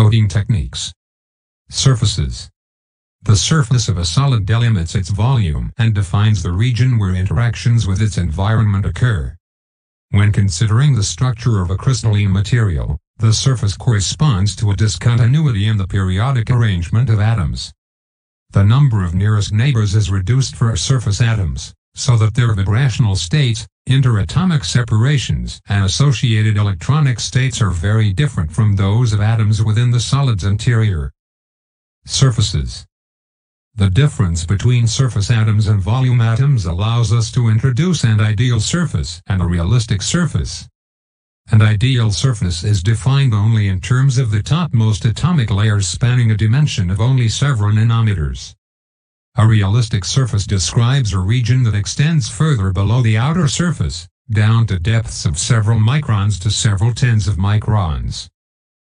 Coating techniques. Surfaces. The surface of a solid delimits its volume and defines the region where interactions with its environment occur. When considering the structure of a crystalline material, the surface corresponds to a discontinuity in the periodic arrangement of atoms. The number of nearest neighbors is reduced for surface atoms, so that their vibrational states, interatomic separations, and associated electronic states are very different from those of atoms within the solid's interior. Surfaces the difference between surface atoms and volume atoms allows us to introduce an ideal surface and a realistic surface. An ideal surface is defined only in terms of the topmost atomic layers spanning a dimension of only several nanometers. A realistic surface describes a region that extends further below the outer surface, down to depths of several microns to several tens of microns.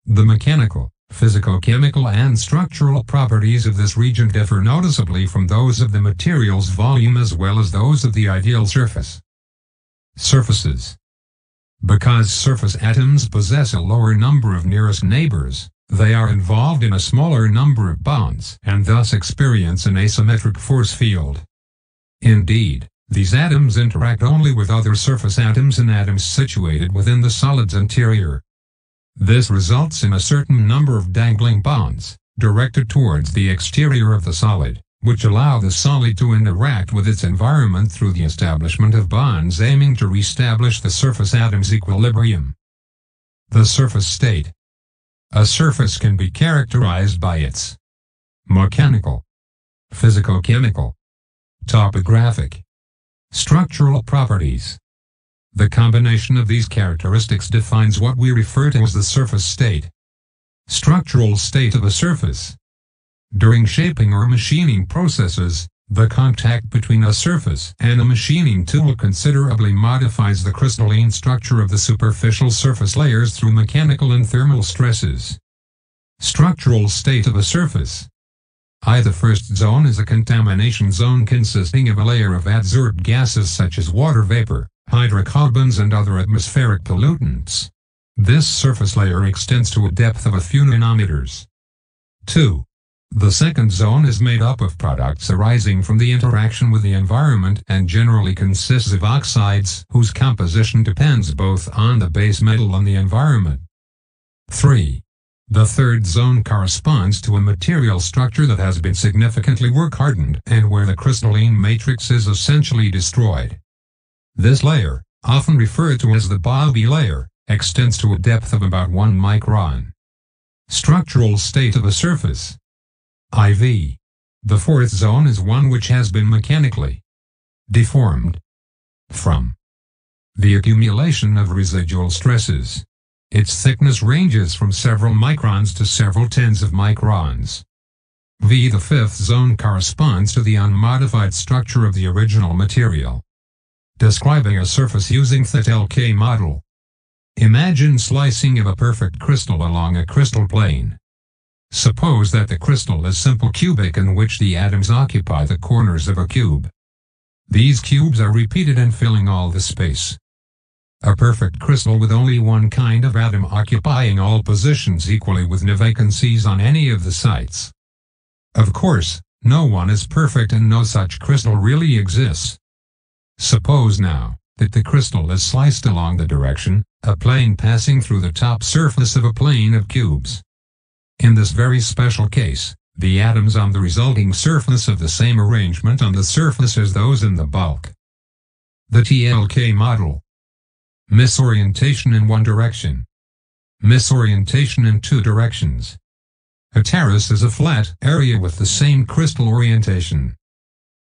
The mechanical, Physico-chemical and structural properties of this region differ noticeably from those of the material's volume as well as those of the ideal surface. Surfaces Because surface atoms possess a lower number of nearest neighbors, they are involved in a smaller number of bonds and thus experience an asymmetric force field. Indeed, these atoms interact only with other surface atoms and atoms situated within the solid's interior. This results in a certain number of dangling bonds, directed towards the exterior of the solid, which allow the solid to interact with its environment through the establishment of bonds aiming to reestablish the surface atom's equilibrium. The surface state. A surface can be characterized by its mechanical, physico-chemical, topographic, structural properties. The combination of these characteristics defines what we refer to as the surface state. Structural state of a surface. During shaping or machining processes, the contact between a surface and a machining tool considerably modifies the crystalline structure of the superficial surface layers through mechanical and thermal stresses. Structural state of a surface. I. The first zone is a contamination zone consisting of a layer of adsorbed gases such as water vapor, hydrocarbons and other atmospheric pollutants. This surface layer extends to a depth of a few nanometers. 2. The second zone is made up of products arising from the interaction with the environment and generally consists of oxides whose composition depends both on the base metal and the environment. 3. The third zone corresponds to a material structure that has been significantly work hardened and where the crystalline matrix is essentially destroyed. This layer, often referred to as the Beilby layer, extends to a depth of about 1 micron. Structural state of a surface. IV. The fourth zone is one which has been mechanically deformed from the accumulation of residual stresses. Its thickness ranges from several microns to several tens of microns. V. The fifth zone corresponds to the unmodified structure of the original material. Describing a surface using THT-LK model. Imagine slicing of a perfect crystal along a crystal plane. Suppose that the crystal is simple cubic in which the atoms occupy the corners of a cube. These cubes are repeated and filling all the space. A perfect crystal with only one kind of atom occupying all positions equally with no vacancies on any of the sites. Of course, no one is perfect and no such crystal really exists. Suppose now, that the crystal is sliced along the direction, a plane passing through the top surface of a plane of cubes. In this very special case, the atoms on the resulting surface of the same arrangement on the surface as those in the bulk. The TLK model. Misorientation in one direction. Misorientation in two directions. A terrace is a flat area with the same crystal orientation.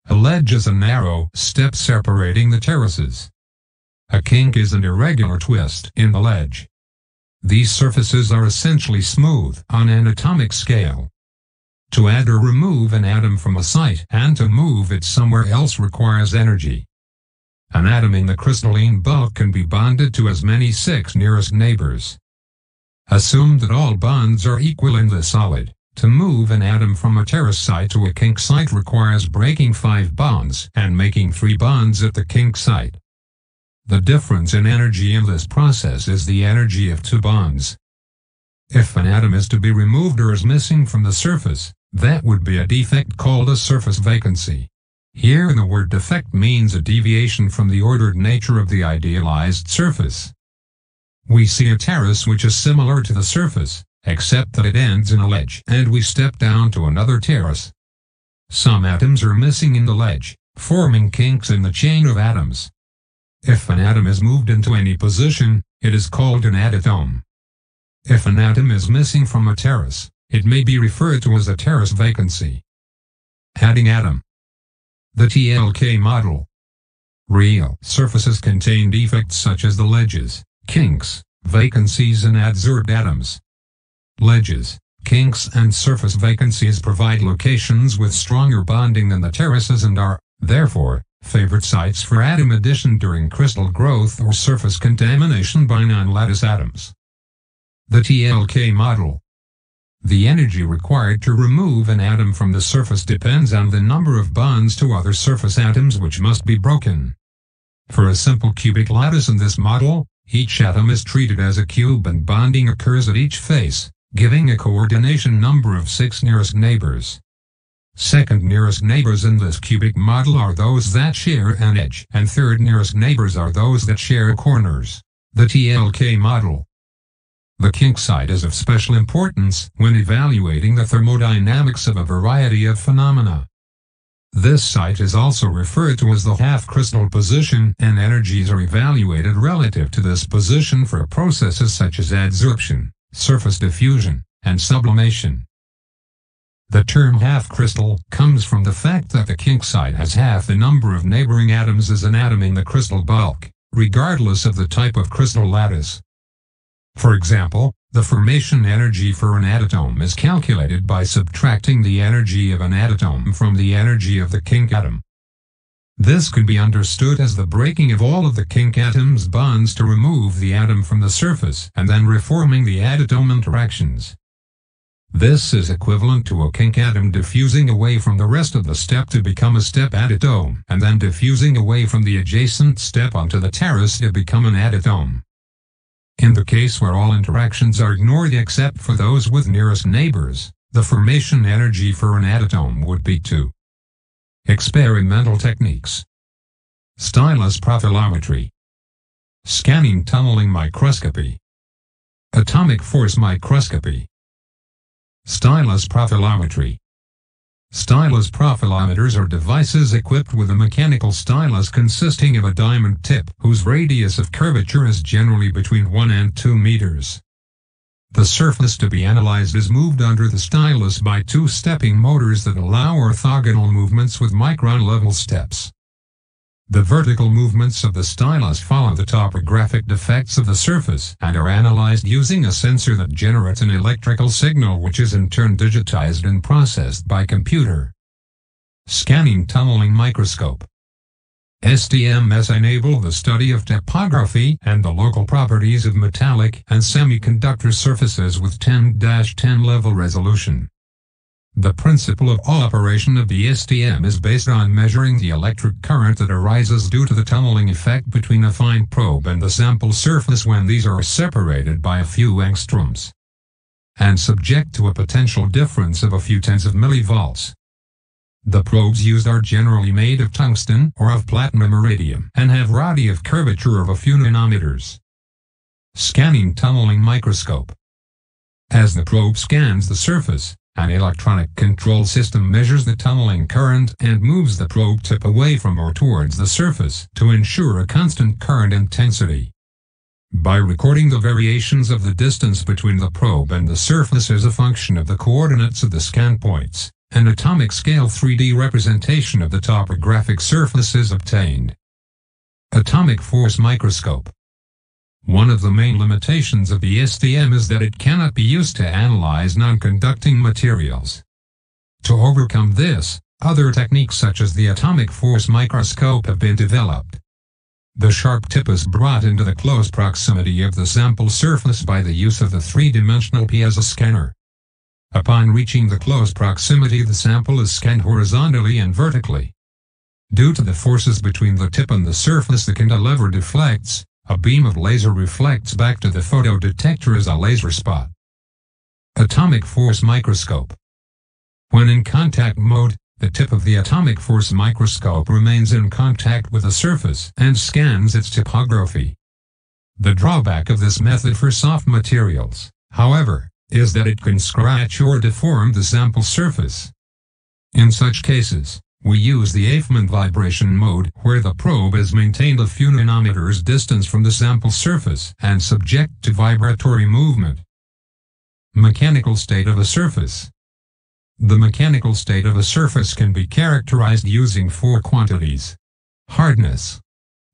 A ledge is a narrow step separating the terraces. A kink is an irregular twist in the ledge. These surfaces are essentially smooth on an atomic scale. To add or remove an atom from a site and to move it somewhere else requires energy. An atom in the crystalline bulk can be bonded to as many six nearest neighbors. Assume that all bonds are equal in the solid. To move an atom from a terrace site to a kink site requires breaking five bonds and making three bonds at the kink site. The difference in energy in this process is the energy of two bonds. If an atom is to be removed or is missing from the surface, that would be a defect called a surface vacancy. Here the word defect means a deviation from the ordered nature of the idealized surface. We see a terrace which is similar to the surface, except that it ends in a ledge and we step down to another terrace. Some atoms are missing in the ledge, forming kinks in the chain of atoms. If an atom is moved into any position, it is called an adatom. If an atom is missing from a terrace, it may be referred to as a terrace vacancy. Adatom. The TLK model. Real surfaces contain defects such as the ledges, kinks, vacancies and adsorbed atoms. Ledges, kinks and surface vacancies provide locations with stronger bonding than the terraces and are, therefore, favored sites for atom addition during crystal growth or surface contamination by non-lattice atoms. The TLK model. The energy required to remove an atom from the surface depends on the number of bonds to other surface atoms which must be broken. For a simple cubic lattice in this model, each atom is treated as a cube and bonding occurs at each face, giving a coordination number of six nearest neighbors. Second nearest neighbors in this cubic model are those that share an edge, and third nearest neighbors are those that share corners. The TLK model. The kink site is of special importance when evaluating the thermodynamics of a variety of phenomena. This site is also referred to as the half-crystal position and energies are evaluated relative to this position for processes such as adsorption, surface diffusion, and sublimation. The term half-crystal comes from the fact that the kink site has half the number of neighboring atoms as an atom in the crystal bulk, regardless of the type of crystal lattice. For example, the formation energy for an atom is calculated by subtracting the energy of an atom from the energy of the kink atom. This could be understood as the breaking of all of the kink atom's bonds to remove the atom from the surface and then reforming the atom interactions. This is equivalent to a kink atom diffusing away from the rest of the step to become a step adatom and then diffusing away from the adjacent step onto the terrace to become an adatom. In the case where all interactions are ignored except for those with nearest neighbors, the formation energy for an adatom would be 2. Experimental techniques. Stylus profilometry. Scanning tunneling microscopy. Atomic force microscopy. Stylus profilometry. Stylus profilometers are devices equipped with a mechanical stylus consisting of a diamond tip whose radius of curvature is generally between 1 and 2 meters. The surface to be analyzed is moved under the stylus by two stepping motors that allow orthogonal movements with micron-level steps. The vertical movements of the stylus follow the topographic defects of the surface and are analyzed using a sensor that generates an electrical signal which is in turn digitized and processed by computer. Scanning tunneling microscope. STMs enable the study of topography and the local properties of metallic and semiconductor surfaces with 10-10 level resolution. The principle of operation of the STM is based on measuring the electric current that arises due to the tunneling effect between a fine probe and the sample surface when these are separated by a few angstroms and subject to a potential difference of a few tens of millivolts. The probes used are generally made of tungsten or of platinum iridium and have radii of curvature of a few nanometers. Scanning tunneling microscope. As the probe scans the surface, an electronic control system measures the tunneling current and moves the probe tip away from or towards the surface to ensure a constant current intensity. By recording the variations of the distance between the probe and the surface as a function of the coordinates of the scan points, an atomic scale 3D representation of the topographic surface is obtained. Atomic Force Microscope one of the main limitations of the STM is that it cannot be used to analyze non-conducting materials. To overcome this, other techniques such as the atomic force microscope have been developed. The sharp tip is brought into the close proximity of the sample surface by the use of the three-dimensional piezo scanner. Upon reaching the close proximity the sample is scanned horizontally and vertically. Due to the forces between the tip and the surface the cantilever deflects, a beam of laser reflects back to the photodetector as a laser spot. Atomic force microscope. When in contact mode, the tip of the atomic force microscope remains in contact with the surface and scans its topography. The drawback of this method for soft materials, however, is that it can scratch or deform the sample surface. In such cases, we use the AFM in vibration mode where the probe is maintained a few nanometers distance from the sample surface and subject to vibratory movement. Mechanical state of a surface. The mechanical state of a surface can be characterized using four quantities. Hardness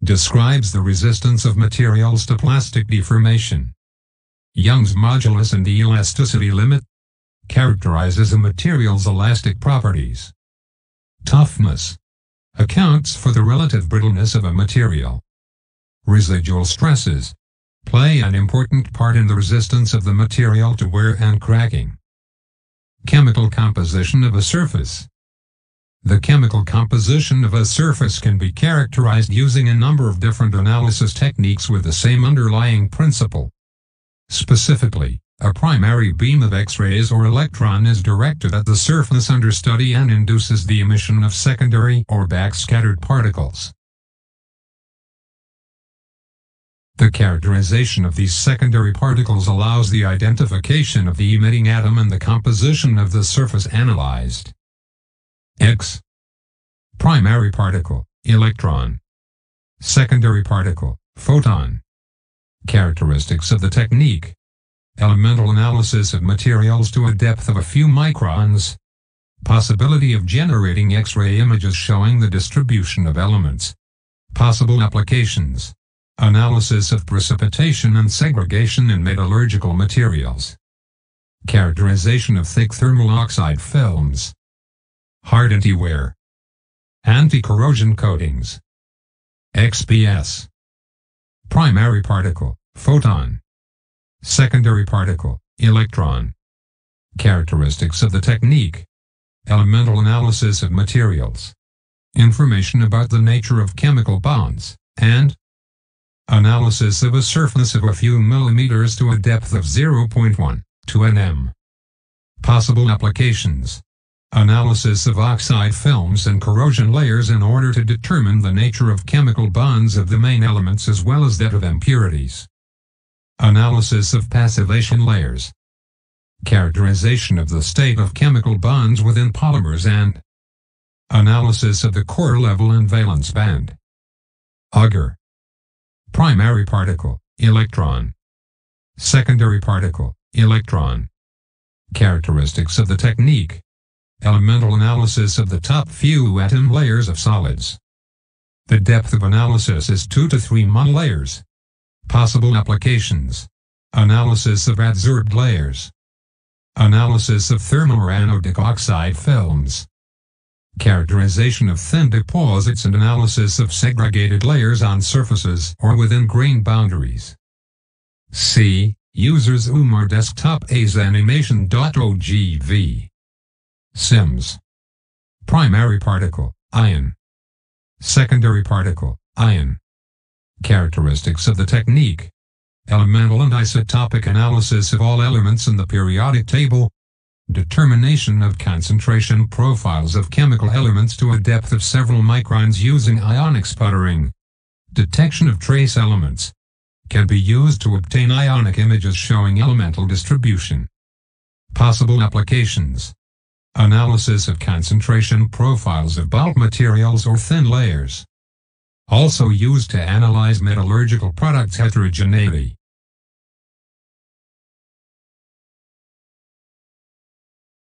describes the resistance of materials to plastic deformation. Young's modulus and the elasticity limit characterizes a material's elastic properties. Toughness accounts for the relative brittleness of a material. Residual stresses play an important part in the resistance of the material to wear and cracking. Chemical composition of a surface. The chemical composition of a surface can be characterized using a number of different analysis techniques with the same underlying principle. Specifically, a primary beam of X-rays or electron is directed at the surface under study and induces the emission of secondary or backscattered particles. The characterization of these secondary particles allows the identification of the emitting atom and the composition of the surface analyzed. X. Primary particle, electron. Secondary particle, photon. Characteristics of the technique. Elemental analysis of materials to a depth of a few microns. Possibility of generating X-ray images showing the distribution of elements. Possible applications. Analysis of precipitation and segregation in metallurgical materials. Characterization of thick thermal oxide films. Hard anti-wear. Anti-corrosion coatings. XPS. Primary particle, photon. Secondary particle, electron. Characteristics of the technique. Elemental analysis of materials. Information about the nature of chemical bonds, and Analysis of a surface of a few millimeters to a depth of 0.1 to nm. Possible applications. Analysis of oxide films and corrosion layers in order to determine the nature of chemical bonds of the main elements as well as that of impurities. Analysis of passivation layers. Characterization of the state of chemical bonds within polymers and Analysis of the core level and valence band. Auger. Primary particle, electron. Secondary particle, electron. Characteristics of the technique. Elemental analysis of the top few atom layers of solids. The depth of analysis is 2 to 3 monolayers. Possible applications. Analysis of adsorbed layers. Analysis of thermal or anodic oxide films characterization of thin deposits and analysis of segregated layers on surfaces or within grain boundaries. C. Users Umar Desktop A's Animation.ogv. SIMS. Primary particle, ion. Secondary particle, ion. Characteristics of the technique. Elemental and isotopic analysis of all elements in the periodic table, determination of concentration profiles of chemical elements to a depth of several microns using ionic sputtering. Detection of trace elements can be used to obtain ionic images showing elemental distribution. Possible applications Analysis of concentration profiles of bulk materials or thin layers. Also used to analyze metallurgical products heterogeneity.